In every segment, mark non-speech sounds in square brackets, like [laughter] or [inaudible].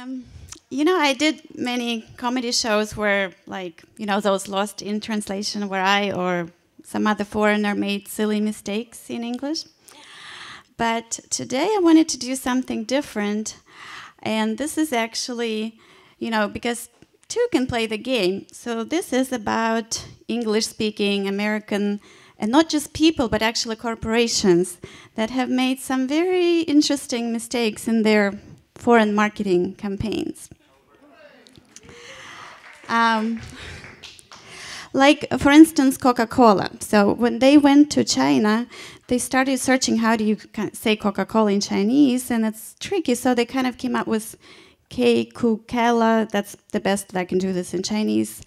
Um, you know, I did many comedy shows where, like, you know, those lost in translation where I or some other foreigner made silly mistakes in English. But today I wanted to do something different. And this is actually, you know, because two can play the game. So this is about English speaking American, and not just people, but actually corporations that have made some very interesting mistakes in their foreign marketing campaigns. Um, like, for instance, Coca Cola. So, when they went to China, they started searching how do you say Coca Cola in Chinese, and it's tricky. So, they kind of came up with K. That's the best that I can do this in Chinese.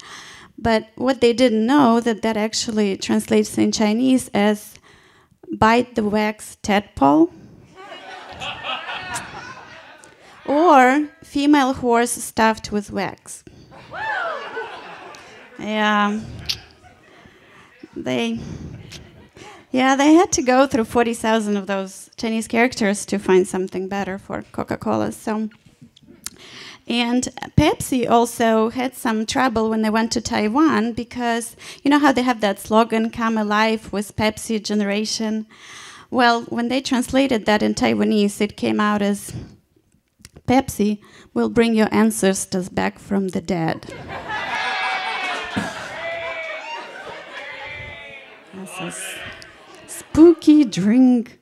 But what they didn't know that that actually translates in Chinese as bite the wax tadpole. Or female horse stuffed with wax. Yeah. They yeah, they had to go through 40,000 of those Chinese characters to find something better for Coca-Cola. So and Pepsi also had some trouble when they went to Taiwan because you know how they have that slogan, come alive with Pepsi generation? Well, when they translated that in Taiwanese, it came out as Pepsi will bring your ancestors back from the dead. That's a spooky drink.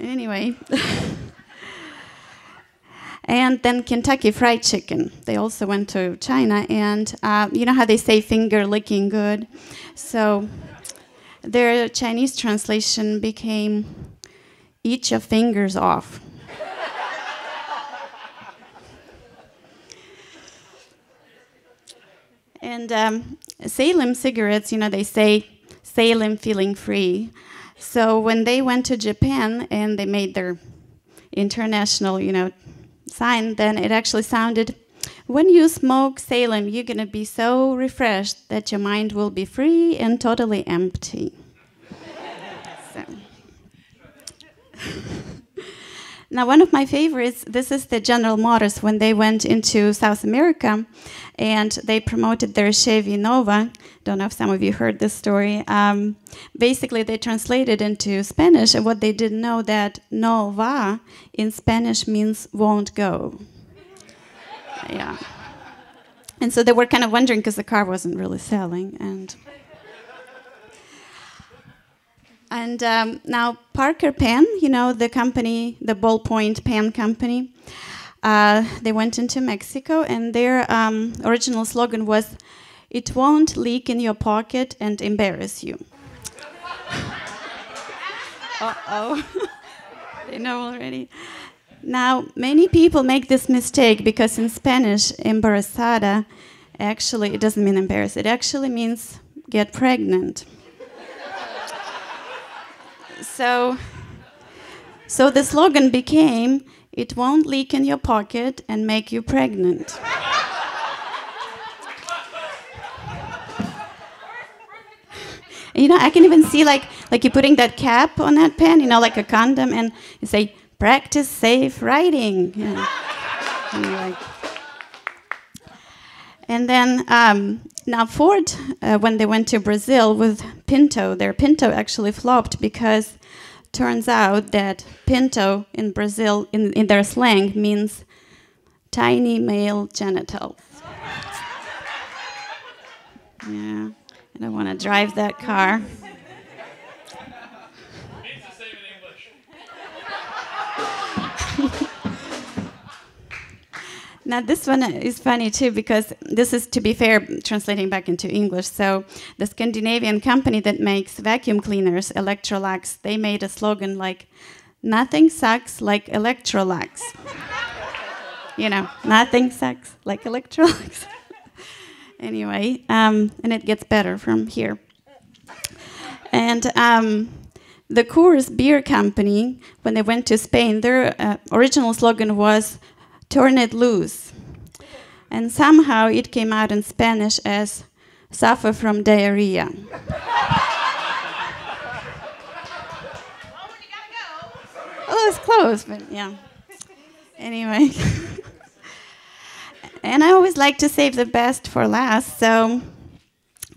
anyway. and then Kentucky Fried Chicken. They also went to China, and uh, you know how they say finger licking good? So their Chinese translation became eat your fingers off. And um, Salem cigarettes, you know, they say Salem feeling free. So when they went to Japan and they made their international, you know, sign, then it actually sounded when you smoke Salem, you're going to be so refreshed that your mind will be free and totally empty. so. Now, one of my favorites, this is the General Motors when they went into South America and they promoted their Chevy Nova. Don't know if some of you heard this story. Um, basically, they translated into Spanish, and what they didn't know that Nova in Spanish means won't go. yeah. And so they were kind of wondering because the car wasn't really selling. And and um, now Parker Pen, you know the company, the ballpoint pen company. Uh, they went into Mexico, and their um, original slogan was, "It won't leak in your pocket and embarrass you." [laughs] uh oh, [laughs] they know already. Now, many people make this mistake because in Spanish, embarazada actually it doesn't mean embarrass. It actually means get pregnant. So, so the slogan became it won't leak in your pocket and make you pregnant. you know, I can even see like like you're putting that cap on that pen, you know, like a condom, and you say, "Practice safe writing." And, like, and then um, now Ford, uh, when they went to Brazil with Pinto, their Pinto actually flopped because turns out that pinto in Brazil, in, in their slang, means tiny male genitals. yeah, I don't want to drive that car. Now, this one is funny too because this is, to be fair, translating back into English. So, the Scandinavian company that makes vacuum cleaners, Electrolux, they made a slogan like, Nothing sucks like Electrolux. [laughs] you know, nothing sucks like Electrolux. [laughs] anyway, um, and it gets better from here. And um, the Coors Beer Company, when they went to Spain, their uh, original slogan was turn it loose. And somehow it came out in Spanish as suffer from diarrhea. [laughs] oh, it's close, but yeah. anyway. [laughs] and I always like to save the best for last. So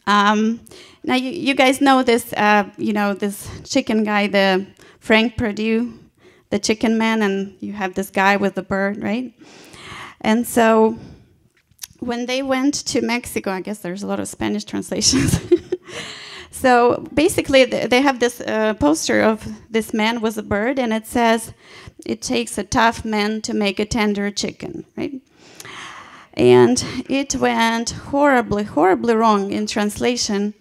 um, now you, you, guys know this, uh, you know, this chicken guy, the Frank Perdue, the chicken man, and you have this guy with the bird, right? And so when they went to Mexico, I guess there's a lot of Spanish [laughs] translations. so basically, they have this uh, poster of this man with a bird, and it says, "It takes a tough man to make a tender chicken," right? And it went horribly, horribly wrong in translation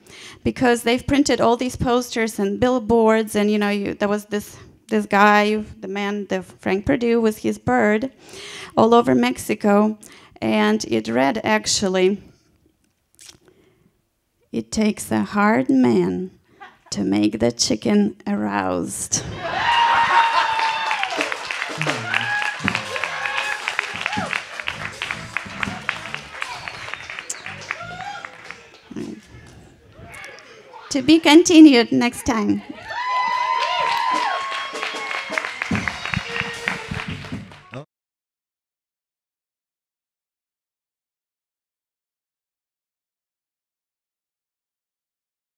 because they've printed all these posters and billboards, and you know, you, there was this this guy, the man, the Frank Perdue, with his bird, all over Mexico, and it read actually, "It takes a hard man to make the chicken aroused." [laughs] to be continued next time.